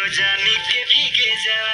पानी दोनों जानी के भीगे जवानी